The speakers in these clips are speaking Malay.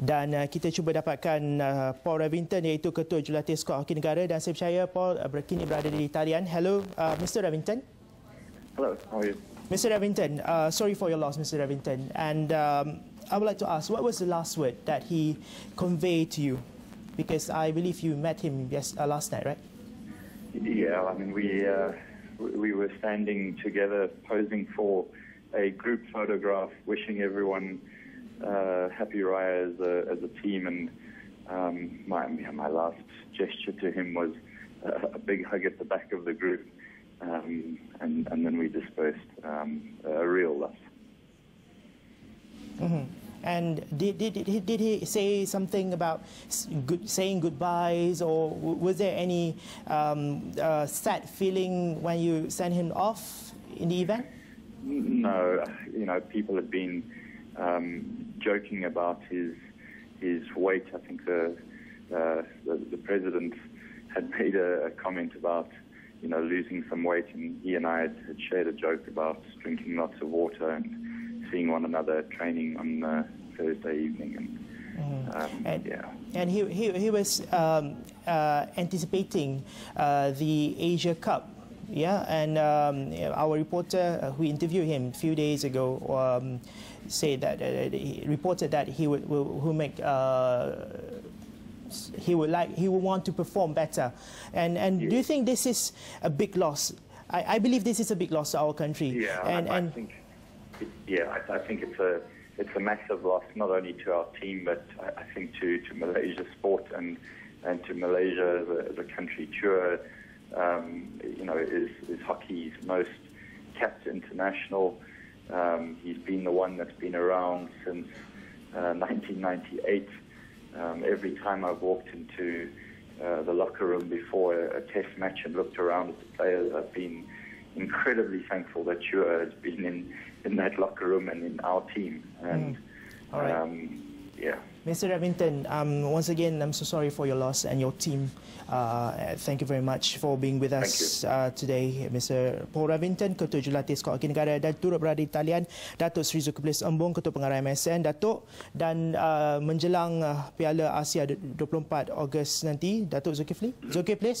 dan uh, kita cuba dapatkan uh, Paul Revington iaitu Ketua Jurulatih Skuad Hoki Negara dan saya percaya Paul uh, kini berada di talian. Hello, uh, Mr. Revington. Hello, how are you? Mr. Revington, uh, sorry for your loss, Mr. Revington. And um, I would like to ask, what was the last word that he conveyed to you? Because I believe you met him yes, uh, last night, right? Yeah, I mean, we, uh, we were standing together posing for a group photograph, wishing everyone uh, happy Raya as a, as a team. And um, my, my last gesture to him was a, a big hug at the back of the group. Um, and, and then we dispersed um, a real loss. Mm-hmm. And did, did, did, did he say something about good, saying goodbyes, or was there any um, uh, sad feeling when you sent him off in the event? No, you know, people have been um, joking about his his weight. I think the uh, the, the, president had made a, a, comment about you know losing some weight, and he and I had, had shared a joke about drinking lots of water and seeing one another training on uh, Thursday evening. And, mm. um, and, yeah. And he, he, he was um, uh, anticipating uh, the Asia Cup. Yeah, and um, our reporter uh, who interviewed him a few days ago um, said that uh, he reported that he would will, will make uh, he would like he would want to perform better. And and do you think this is a big loss? I, I believe this is a big loss to our country. Yeah, and, I, and I think yeah, I, I, think it's a it's a massive loss not only to our team but I, think to, to Malaysia sport and and to Malaysia as a, as a country. Chua, um, you know, is is hockey's most capped international. Um, he's been the one that's been around since uh, 1998. Um, every time I've walked into uh, the locker room before a, a, test match and looked around at the players, I've been incredibly thankful that Chua has been in, in that locker room and in our team. And mm. All right. um, yeah. Mr. Remington, um, once again, I'm so sorry for your loss and your team. Uh, thank you very much for being with us uh, today, Mr. Paul Remington, Ketua Jurulatih Skor Hoki Negara dan turut berada di talian, Datuk Sri Zulkifli Embong, Ketua Pengarah MSN, Datuk, dan uh, menjelang uh, Piala Asia 24 Ogos nanti, Datuk Zulkifli. Zulkifli,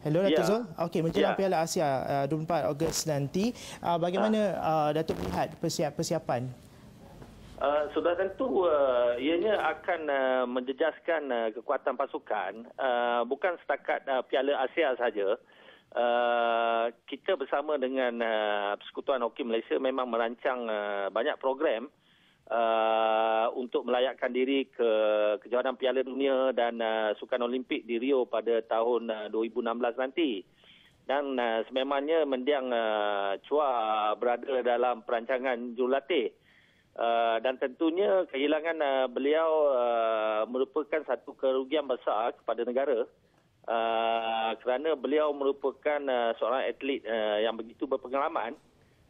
Hello Datuk yeah. Zul. Okey, menjelang yeah. Piala Asia uh, 24 Ogos nanti, uh, bagaimana uh, Datuk melihat persiap persiapan Uh, sudah tentu uh, ianya akan uh, menjejaskan uh, kekuatan pasukan uh, bukan setakat uh, Piala Asia saja. Uh, kita bersama dengan uh, Persekutuan Hoki Malaysia memang merancang uh, banyak program uh, untuk melayakkan diri ke kejohanan Piala Dunia dan uh, Sukan Olimpik di Rio pada tahun uh, 2016 nanti. Dan uh, sememangnya mendiang uh, Chua berada dalam perancangan jurulatih. Uh, dan tentunya kehilangan uh, beliau uh, merupakan satu kerugian besar kepada negara uh, kerana beliau merupakan uh, seorang atlet uh, yang begitu berpengalaman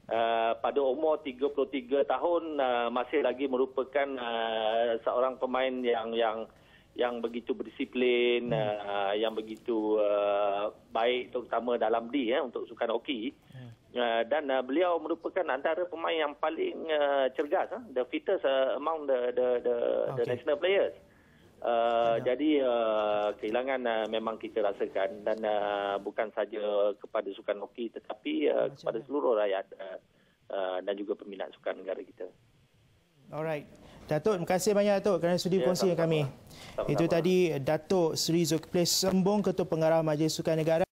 uh, pada umur 33 tahun uh, masih lagi merupakan uh, seorang pemain yang yang yang begitu berdisiplin hmm. uh, yang begitu uh, baik terutama dalam D ya untuk sukan hoki. Uh, dan uh, beliau merupakan antara pemain yang paling uh, cergas, uh, the fittest uh, among the the the, okay. the national players. Uh, ya. Jadi uh, kehilangan uh, memang kita rasakan dan uh, bukan saja kepada sukan hoki tetapi uh, kepada seluruh rakyat uh, uh, dan juga peminat sukan negara kita. Alright. Datuk, terima kasih banyak Datuk kerana sudi ya, kongsi dengan kami. Sama-sama. Itu tadi Datuk Sri Zulkifli Sembong, Ketua Pengarah Majlis Sukan Negara.